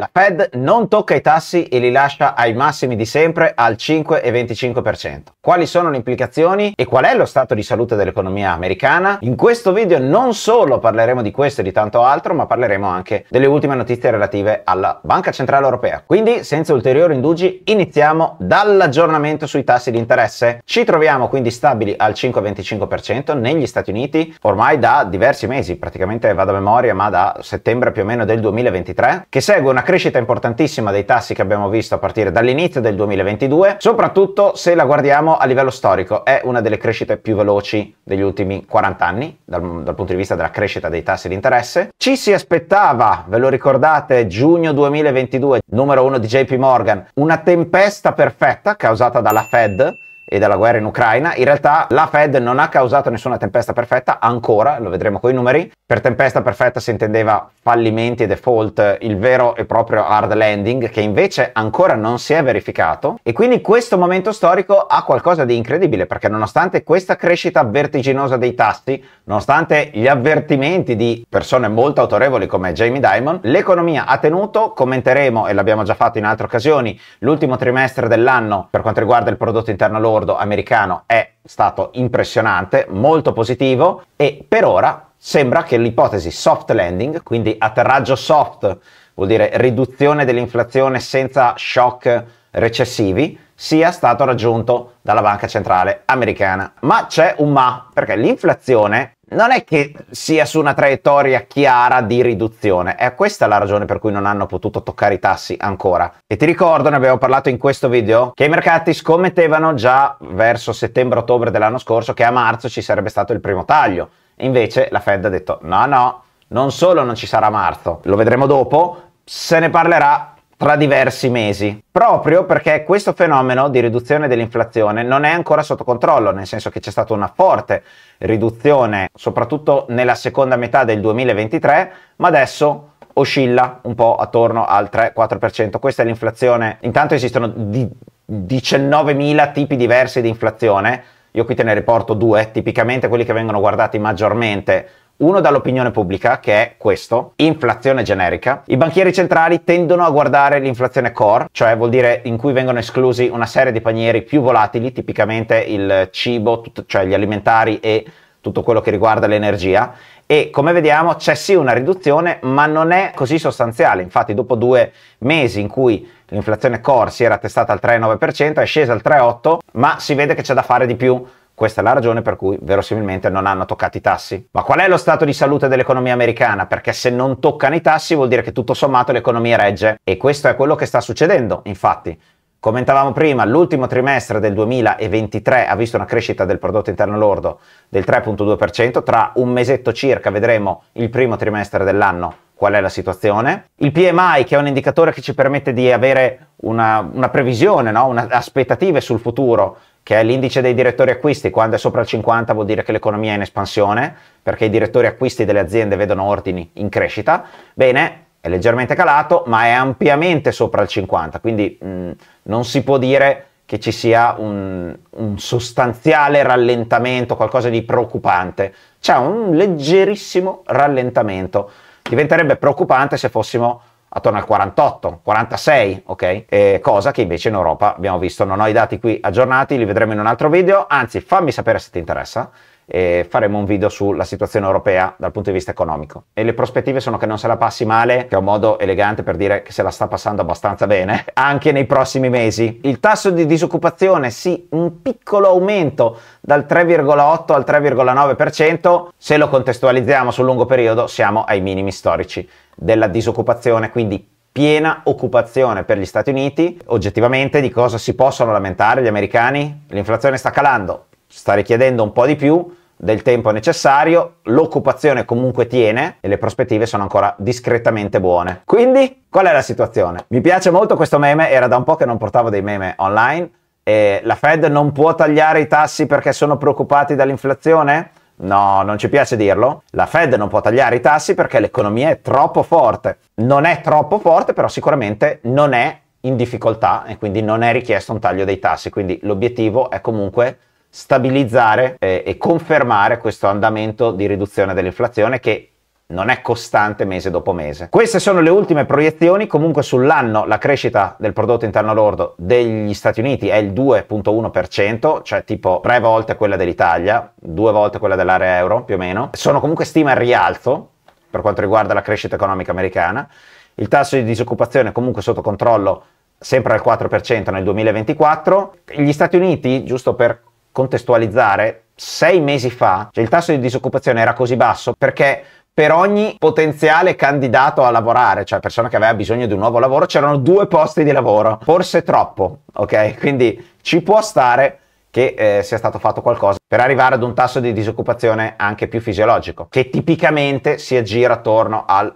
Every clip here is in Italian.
La Fed non tocca i tassi e li lascia ai massimi di sempre al 5,25%. Quali sono le implicazioni e qual è lo stato di salute dell'economia americana? In questo video non solo parleremo di questo e di tanto altro, ma parleremo anche delle ultime notizie relative alla Banca Centrale Europea. Quindi, senza ulteriori indugi, iniziamo dall'aggiornamento sui tassi di interesse. Ci troviamo quindi stabili al 5,25% negli Stati Uniti ormai da diversi mesi, praticamente vado a memoria, ma da settembre più o meno del 2023, che segue una crescita importantissima dei tassi che abbiamo visto a partire dall'inizio del 2022, soprattutto se la guardiamo a livello storico. È una delle crescite più veloci degli ultimi 40 anni dal, dal punto di vista della crescita dei tassi di interesse. Ci si aspettava, ve lo ricordate, giugno 2022, numero uno di JP Morgan, una tempesta perfetta causata dalla Fed e dalla guerra in Ucraina, in realtà la Fed non ha causato nessuna tempesta perfetta ancora, lo vedremo con i numeri. Per tempesta perfetta si intendeva fallimenti e default, il vero e proprio hard landing, che invece ancora non si è verificato. E quindi questo momento storico ha qualcosa di incredibile, perché nonostante questa crescita vertiginosa dei tassi, nonostante gli avvertimenti di persone molto autorevoli come Jamie Dimon, l'economia ha tenuto, commenteremo e l'abbiamo già fatto in altre occasioni, l'ultimo trimestre dell'anno per quanto riguarda il prodotto interno lordo lordo americano è stato impressionante, molto positivo e per ora sembra che l'ipotesi soft landing, quindi atterraggio soft, vuol dire riduzione dell'inflazione senza shock recessivi, sia stato raggiunto dalla banca centrale americana. Ma c'è un ma, perché l'inflazione non è che sia su una traiettoria chiara di riduzione, è questa la ragione per cui non hanno potuto toccare i tassi ancora. E ti ricordo, ne abbiamo parlato in questo video, che i mercati scommettevano già verso settembre-ottobre dell'anno scorso che a marzo ci sarebbe stato il primo taglio. Invece la Fed ha detto no, no, non solo non ci sarà marzo, lo vedremo dopo, se ne parlerà tra diversi mesi, proprio perché questo fenomeno di riduzione dell'inflazione non è ancora sotto controllo, nel senso che c'è stata una forte riduzione soprattutto nella seconda metà del 2023, ma adesso oscilla un po' attorno al 3-4%. Questa è l'inflazione. Intanto esistono di 19.000 tipi diversi di inflazione. Io qui te ne riporto due, tipicamente quelli che vengono guardati maggiormente uno dall'opinione pubblica, che è questo, inflazione generica. I banchieri centrali tendono a guardare l'inflazione core, cioè vuol dire in cui vengono esclusi una serie di panieri più volatili, tipicamente il cibo, tutto, cioè gli alimentari e tutto quello che riguarda l'energia. E come vediamo c'è sì una riduzione, ma non è così sostanziale. Infatti, dopo due mesi in cui l'inflazione core si era attestata al 3,9%, è scesa al 3,8%, ma si vede che c'è da fare di più questa è la ragione per cui verosimilmente non hanno toccato i tassi. Ma qual è lo stato di salute dell'economia americana? Perché se non toccano i tassi vuol dire che tutto sommato l'economia regge e questo è quello che sta succedendo, infatti. Commentavamo prima, l'ultimo trimestre del 2023 ha visto una crescita del prodotto interno lordo del 3.2%, tra un mesetto circa vedremo il primo trimestre dell'anno qual è la situazione. Il PMI, che è un indicatore che ci permette di avere una, una previsione, no? una, aspettative sul futuro, che è l'indice dei direttori acquisti, quando è sopra il 50 vuol dire che l'economia è in espansione, perché i direttori acquisti delle aziende vedono ordini in crescita. Bene, è leggermente calato, ma è ampiamente sopra il 50, quindi mh, non si può dire che ci sia un, un, sostanziale rallentamento, qualcosa di preoccupante. C'è un leggerissimo rallentamento. Diventerebbe preoccupante se fossimo attorno al 48, 46, ok? E cosa che invece in Europa abbiamo visto. Non ho i dati qui aggiornati, li vedremo in un altro video, anzi fammi sapere se ti interessa e faremo un video sulla situazione europea dal punto di vista economico. E le prospettive sono che non se la passi male, che è un modo elegante per dire che se la sta passando abbastanza bene, anche nei prossimi mesi. Il tasso di disoccupazione, sì, un piccolo aumento dal 3,8 al 3,9%, se lo contestualizziamo sul lungo periodo siamo ai minimi storici della disoccupazione, quindi piena occupazione per gli Stati Uniti. Oggettivamente di cosa si possono lamentare gli americani? L'inflazione sta calando, sta richiedendo un po' di più del tempo necessario, l'occupazione comunque tiene e le prospettive sono ancora discretamente buone. Quindi, qual è la situazione? Mi piace molto questo meme, era da un po' che non portavo dei meme online. La Fed non può tagliare i tassi perché sono preoccupati dall'inflazione? No, non ci piace dirlo. La Fed non può tagliare i tassi perché l'economia è troppo forte. Non è troppo forte, però sicuramente non è in difficoltà e quindi non è richiesto un taglio dei tassi. Quindi l'obiettivo è comunque stabilizzare eh, e confermare questo andamento di riduzione dell'inflazione che non è costante mese dopo mese. Queste sono le ultime proiezioni, comunque sull'anno la crescita del prodotto interno lordo degli Stati Uniti è il 2.1%, cioè tipo tre volte quella dell'Italia, due volte quella dell'area euro più o meno. Sono comunque stime al rialzo per quanto riguarda la crescita economica americana. Il tasso di disoccupazione è comunque sotto controllo sempre al 4% nel 2024. Gli Stati Uniti, giusto per contestualizzare, sei mesi fa cioè il tasso di disoccupazione era così basso perché per ogni potenziale candidato a lavorare, cioè persona che aveva bisogno di un nuovo lavoro, c'erano due posti di lavoro, forse troppo, ok? Quindi ci può stare che eh, sia stato fatto qualcosa per arrivare ad un tasso di disoccupazione anche più fisiologico, che tipicamente si aggira attorno al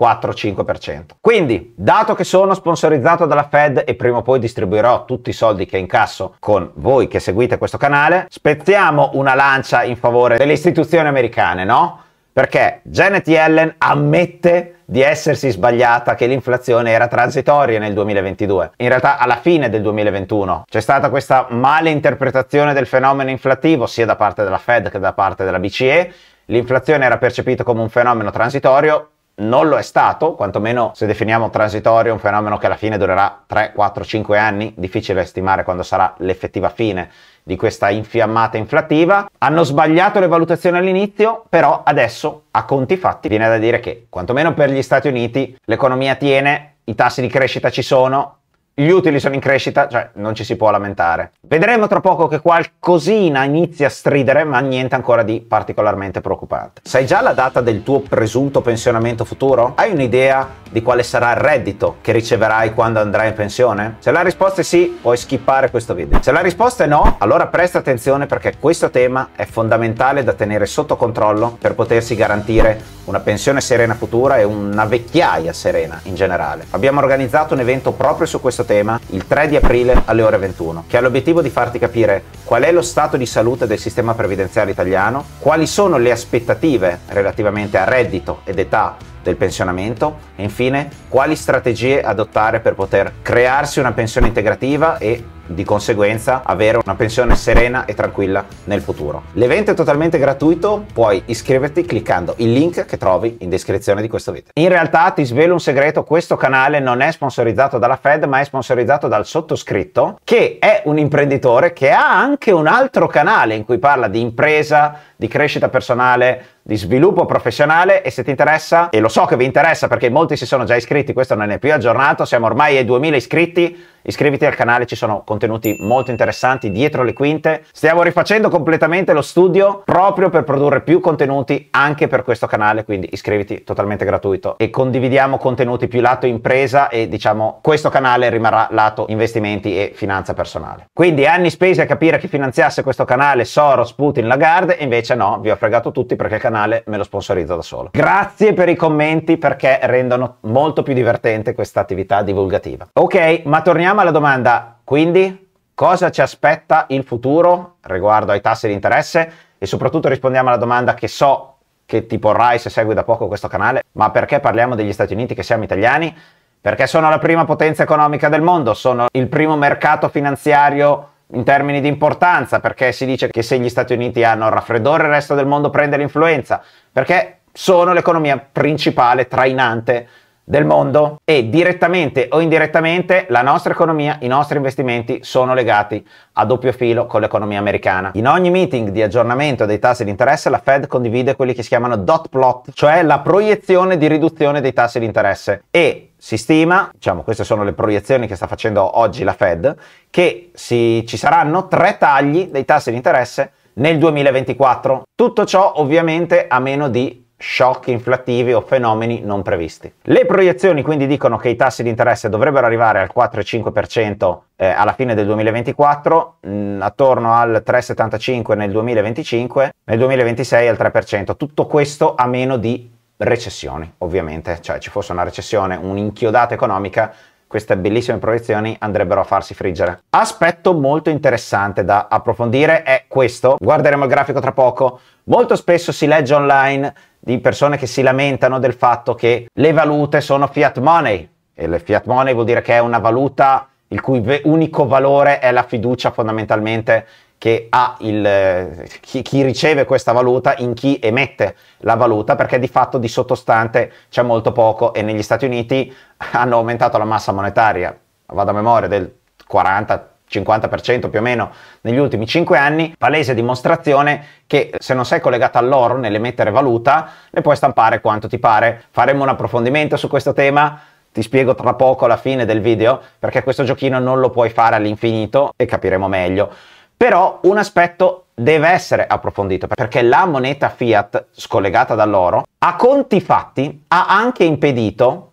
4-5%. Quindi, dato che sono sponsorizzato dalla Fed e prima o poi distribuirò tutti i soldi che incasso con voi che seguite questo canale, spezziamo una lancia in favore delle istituzioni americane, no? Perché Janet Yellen ammette di essersi sbagliata che l'inflazione era transitoria nel 2022. In realtà alla fine del 2021 c'è stata questa male interpretazione del fenomeno inflattivo sia da parte della Fed che da parte della BCE. L'inflazione era percepita come un fenomeno transitorio, non lo è stato, quantomeno se definiamo transitorio un fenomeno che alla fine durerà 3, 4, 5 anni, difficile stimare quando sarà l'effettiva fine di questa infiammata inflattiva. Hanno sbagliato le valutazioni all'inizio, però adesso a conti fatti viene da dire che quantomeno per gli Stati Uniti l'economia tiene, i tassi di crescita ci sono, gli utili sono in crescita, cioè non ci si può lamentare. Vedremo tra poco che qualcosina inizia a stridere, ma niente ancora di particolarmente preoccupante. Sai già la data del tuo presunto pensionamento futuro? Hai un'idea di quale sarà il reddito che riceverai quando andrai in pensione? Se la risposta è sì, puoi skippare questo video. Se la risposta è no, allora presta attenzione perché questo tema è fondamentale da tenere sotto controllo per potersi garantire una pensione serena futura e una vecchiaia serena in generale. Abbiamo organizzato un evento proprio su questo tema il 3 di aprile alle ore 21, che ha l'obiettivo di farti capire qual è lo stato di salute del sistema previdenziale italiano, quali sono le aspettative relativamente a reddito ed età del pensionamento e infine quali strategie adottare per poter crearsi una pensione integrativa e di conseguenza avere una pensione serena e tranquilla nel futuro. L'evento è totalmente gratuito, puoi iscriverti cliccando il link che trovi in descrizione di questo video. In realtà ti svelo un segreto, questo canale non è sponsorizzato dalla Fed ma è sponsorizzato dal sottoscritto che è un imprenditore che ha anche un altro canale in cui parla di impresa, di crescita personale, di sviluppo professionale e se ti interessa, e lo so che vi interessa perché molti si sono già iscritti, questo non è più aggiornato, siamo ormai ai 2000 iscritti, iscriviti al canale, ci sono contenuti molto interessanti dietro le quinte. Stiamo rifacendo completamente lo studio proprio per produrre più contenuti anche per questo canale, quindi iscriviti totalmente gratuito e condividiamo contenuti più lato impresa e diciamo questo canale rimarrà lato investimenti e finanza personale. Quindi anni spesi a capire chi finanziasse questo canale Soros, Putin, Lagarde e invece no, vi ho fregato tutti perché il canale me lo sponsorizza da solo. Grazie per i commenti perché rendono molto più divertente questa attività divulgativa. Ok, ma torniamo torniamo alla domanda, quindi cosa ci aspetta il futuro riguardo ai tassi di interesse e soprattutto rispondiamo alla domanda che so che ti porrai se segui da poco questo canale, ma perché parliamo degli Stati Uniti che siamo italiani? Perché sono la prima potenza economica del mondo, sono il primo mercato finanziario in termini di importanza, perché si dice che se gli Stati Uniti hanno il raffreddore il resto del mondo prende l'influenza, perché sono l'economia principale trainante del mondo e direttamente o indirettamente la nostra economia, i nostri investimenti sono legati a doppio filo con l'economia americana. In ogni meeting di aggiornamento dei tassi di interesse la Fed condivide quelli che si chiamano dot plot, cioè la proiezione di riduzione dei tassi di interesse e si stima, diciamo queste sono le proiezioni che sta facendo oggi la Fed, che si, ci saranno tre tagli dei tassi di interesse nel 2024. Tutto ciò ovviamente a meno di shock inflattivi o fenomeni non previsti. Le proiezioni quindi dicono che i tassi di interesse dovrebbero arrivare al 4,5% eh, alla fine del 2024, mh, mm, attorno al 3,75% nel 2025, nel 2026 al 3%. Tutto questo a meno di recessioni, ovviamente, cioè ci fosse una recessione, un'inchiodata economica, queste bellissime proiezioni andrebbero a farsi friggere. Aspetto molto interessante da approfondire è questo, guarderemo il grafico tra poco, molto spesso si legge online di persone che si lamentano del fatto che le valute sono fiat money e le fiat money vuol dire che è una valuta il cui unico valore è la fiducia fondamentalmente che ha il, chi, chi, riceve questa valuta in chi emette la valuta perché di fatto di sottostante c'è molto poco e negli Stati Uniti hanno aumentato la massa monetaria, vado a memoria, del 40 50% più o meno negli ultimi 5 anni, palese dimostrazione che se non sei collegato all'oro nell'emettere valuta, ne puoi stampare quanto ti pare. Faremo un approfondimento su questo tema, ti spiego tra poco alla fine del video, perché questo giochino non lo puoi fare all'infinito e capiremo meglio. Però un aspetto deve essere approfondito perché la moneta fiat scollegata dall'oro a conti fatti ha anche impedito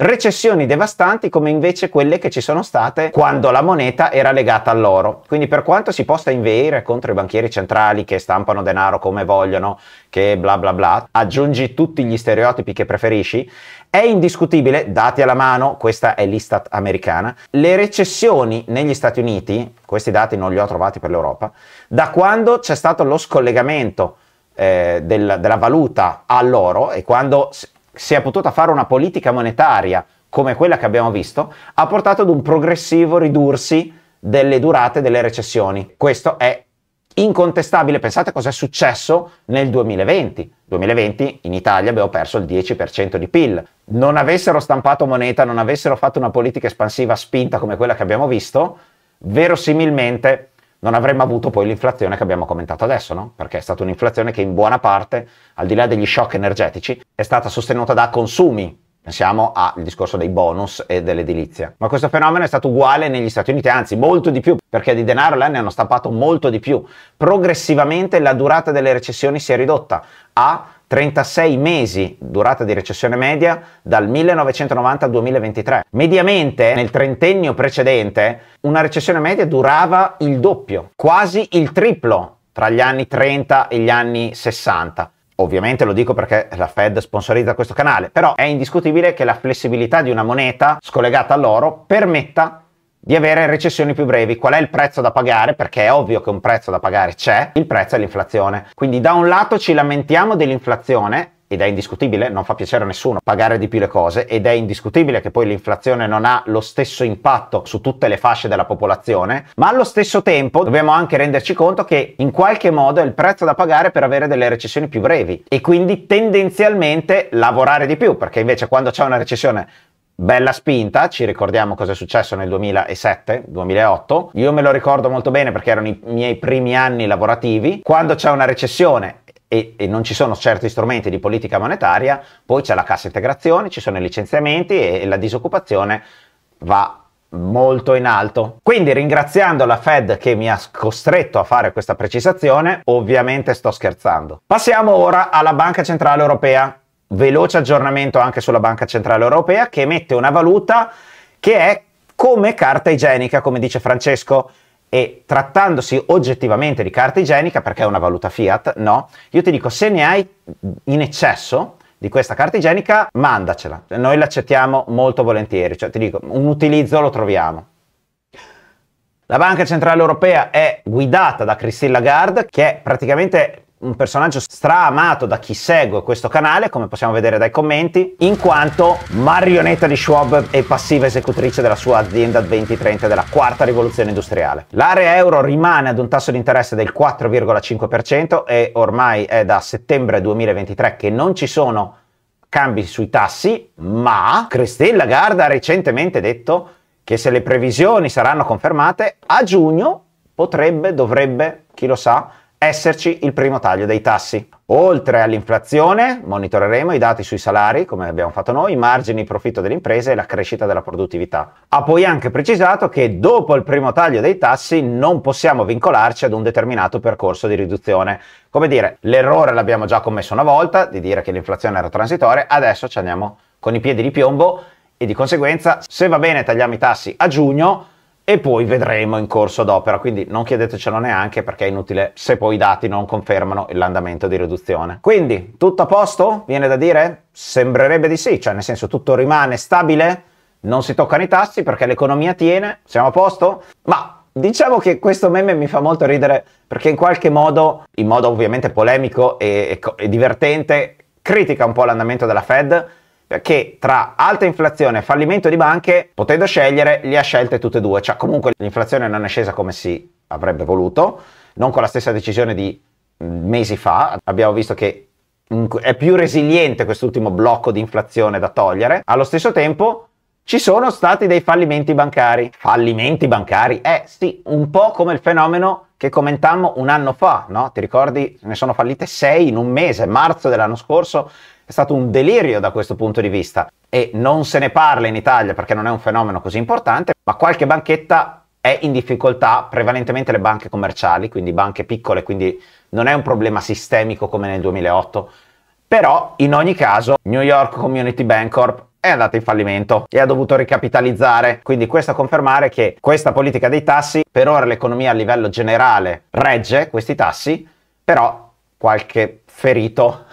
recessioni devastanti come invece quelle che ci sono state quando la moneta era legata all'oro. Quindi per quanto si possa inveire contro i banchieri centrali che stampano denaro come vogliono, che bla bla bla, aggiungi tutti gli stereotipi che preferisci, è indiscutibile, dati alla mano, questa è l'Istat americana, le recessioni negli Stati Uniti, questi dati non li ho trovati per l'Europa, da quando c'è stato lo scollegamento eh, del, della valuta all'oro e quando si è potuta fare una politica monetaria come quella che abbiamo visto, ha portato ad un progressivo ridursi delle durate delle recessioni. Questo è incontestabile. Pensate cosa è successo nel 2020. 2020 in Italia abbiamo perso il 10% di PIL. Non avessero stampato moneta, non avessero fatto una politica espansiva spinta come quella che abbiamo visto, verosimilmente non avremmo avuto poi l'inflazione che abbiamo commentato adesso, no? Perché è stata un'inflazione che in buona parte, al di là degli shock energetici, è stata sostenuta da consumi. Pensiamo al discorso dei bonus e dell'edilizia. Ma questo fenomeno è stato uguale negli Stati Uniti, anzi molto di più, perché di denaro là ne hanno stampato molto di più. Progressivamente la durata delle recessioni si è ridotta a 36 mesi durata di recessione media dal 1990 al 2023. Mediamente nel trentennio precedente una recessione media durava il doppio, quasi il triplo tra gli anni 30 e gli anni 60. Ovviamente lo dico perché la Fed sponsorizza questo canale, però è indiscutibile che la flessibilità di una moneta scollegata all'oro permetta di avere recessioni più brevi. Qual è il prezzo da pagare? Perché è ovvio che un prezzo da pagare c'è, il prezzo è l'inflazione. Quindi da un lato ci lamentiamo dell'inflazione ed è indiscutibile, non fa piacere a nessuno pagare di più le cose ed è indiscutibile che poi l'inflazione non ha lo stesso impatto su tutte le fasce della popolazione, ma allo stesso tempo dobbiamo anche renderci conto che in qualche modo è il prezzo da pagare per avere delle recessioni più brevi e quindi tendenzialmente lavorare di più, perché invece quando c'è una recessione bella spinta, ci ricordiamo cosa è successo nel 2007-2008, io me lo ricordo molto bene perché erano i miei primi anni lavorativi, quando c'è una recessione e, e, non ci sono certi strumenti di politica monetaria, poi c'è la cassa integrazione, ci sono i licenziamenti e, e la disoccupazione va molto in alto. Quindi ringraziando la Fed che mi ha costretto a fare questa precisazione, ovviamente sto scherzando. Passiamo ora alla Banca Centrale Europea veloce aggiornamento anche sulla Banca Centrale Europea che emette una valuta che è come carta igienica, come dice Francesco. E trattandosi oggettivamente di carta igienica, perché è una valuta fiat, no, io ti dico se ne hai in eccesso di questa carta igienica, mandacela. Noi l'accettiamo molto volentieri, cioè ti dico, un utilizzo lo troviamo. La Banca Centrale Europea è guidata da Christine Lagarde, che è praticamente un personaggio straamato da chi segue questo canale, come possiamo vedere dai commenti, in quanto marionetta di Schwab e passiva esecutrice della sua azienda 2030 della quarta rivoluzione industriale. L'area euro rimane ad un tasso di interesse del 4,5% e ormai è da settembre 2023 che non ci sono cambi sui tassi, ma Christine Lagarde ha recentemente detto che se le previsioni saranno confermate, a giugno potrebbe, dovrebbe, chi lo sa, esserci il primo taglio dei tassi. Oltre all'inflazione, monitoreremo i dati sui salari, come abbiamo fatto noi, i margini di profitto delle imprese e la crescita della produttività. Ha poi anche precisato che dopo il primo taglio dei tassi non possiamo vincolarci ad un determinato percorso di riduzione. Come dire, l'errore l'abbiamo già commesso una volta, di dire che l'inflazione era transitoria, adesso ci andiamo con i piedi di piombo e di conseguenza, se va bene tagliamo i tassi a giugno, e poi vedremo in corso d'opera, quindi non chiedetecelo neanche perché è inutile se poi i dati non confermano l'andamento di riduzione. Quindi tutto a posto? Viene da dire? Sembrerebbe di sì, cioè nel senso tutto rimane stabile, non si toccano i tassi perché l'economia tiene, siamo a posto? Ma diciamo che questo meme mi fa molto ridere perché in qualche modo, in modo ovviamente polemico e, e, e divertente, critica un po' l'andamento della Fed che tra alta inflazione e fallimento di banche, potendo scegliere, le ha scelte tutte e due. Cioè comunque l'inflazione non è scesa come si avrebbe voluto, non con la stessa decisione di mesi fa, abbiamo visto che è più resiliente quest'ultimo blocco di inflazione da togliere, allo stesso tempo ci sono stati dei fallimenti bancari. Fallimenti bancari? Eh sì, un po' come il fenomeno che commentammo un anno fa, no? Ti ricordi? Ne sono fallite sei in un mese, marzo dell'anno scorso, è stato un delirio da questo punto di vista e non se ne parla in Italia perché non è un fenomeno così importante, ma qualche banchetta è in difficoltà, prevalentemente le banche commerciali, quindi banche piccole, quindi non è un problema sistemico come nel 2008, però in ogni caso New York Community Bank Corp è andata in fallimento e ha dovuto ricapitalizzare. Quindi questo a confermare che questa politica dei tassi, per ora l'economia a livello generale regge questi tassi, però qualche ferito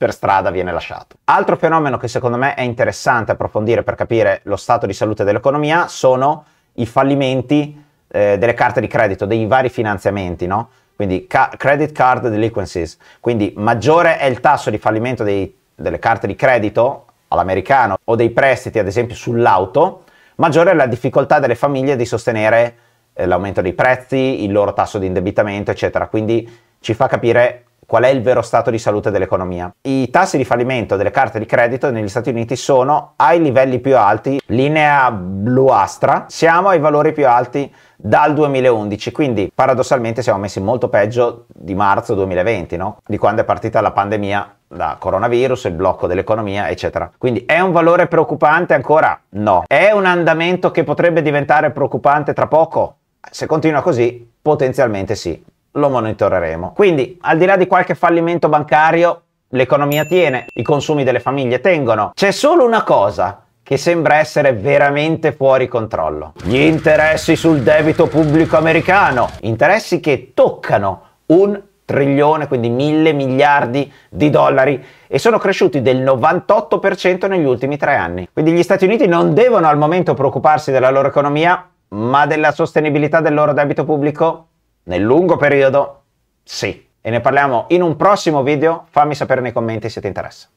per strada viene lasciato. Altro fenomeno che secondo me è interessante approfondire per capire lo stato di salute dell'economia sono i fallimenti eh, delle carte di credito, dei vari finanziamenti, no? Quindi ca- credit card delinquencies, quindi maggiore è il tasso di fallimento dei, delle carte di credito all'americano o dei prestiti ad esempio sull'auto, maggiore è la difficoltà delle famiglie di sostenere eh, l'aumento dei prezzi, il loro tasso di indebitamento, eccetera. Quindi ci fa capire qual è il vero stato di salute dell'economia. I tassi di fallimento delle carte di credito negli Stati Uniti sono ai livelli più alti, linea bluastra, siamo ai valori più alti dal 2011, quindi paradossalmente siamo messi molto peggio di marzo 2020, no? di quando è partita la pandemia da coronavirus, il blocco dell'economia, eccetera. Quindi è un valore preoccupante ancora? No. È un andamento che potrebbe diventare preoccupante tra poco? Se continua così, potenzialmente sì. Lo monitoreremo. Quindi, al di là di qualche fallimento bancario, l'economia tiene, i consumi delle famiglie tengono. C'è solo una cosa che sembra essere veramente fuori controllo. Gli interessi sul debito pubblico americano, interessi che toccano un trilione, quindi mille miliardi di dollari e sono cresciuti del 98% negli ultimi tre anni. Quindi gli Stati Uniti non devono al momento preoccuparsi della loro economia, ma della sostenibilità del loro debito pubblico nel lungo periodo sì. E ne parliamo in un prossimo video, fammi sapere nei commenti se ti interessa.